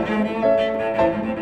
Música